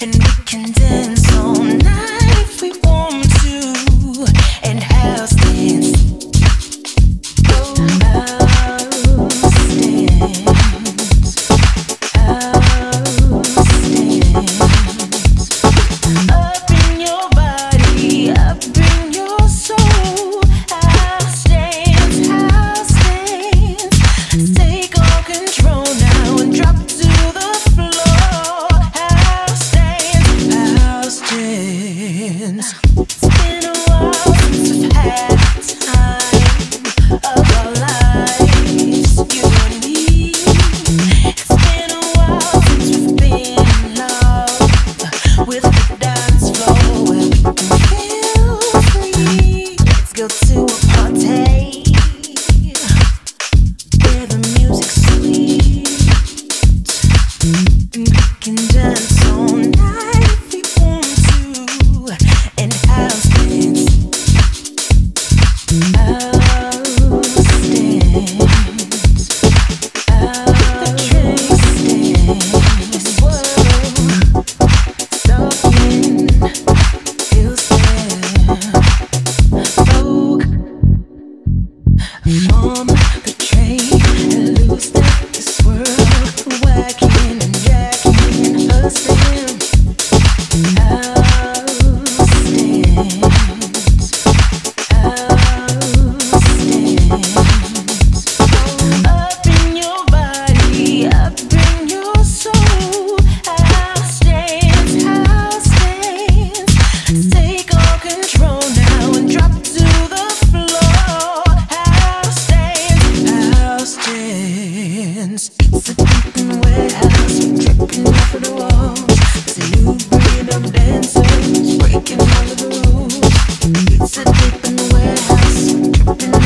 and we can dance all night. still too mom. It's a dripping warehouse, dripping off of the walls. It's a new breed of breaking all the rules. It's a dripping warehouse, dripping.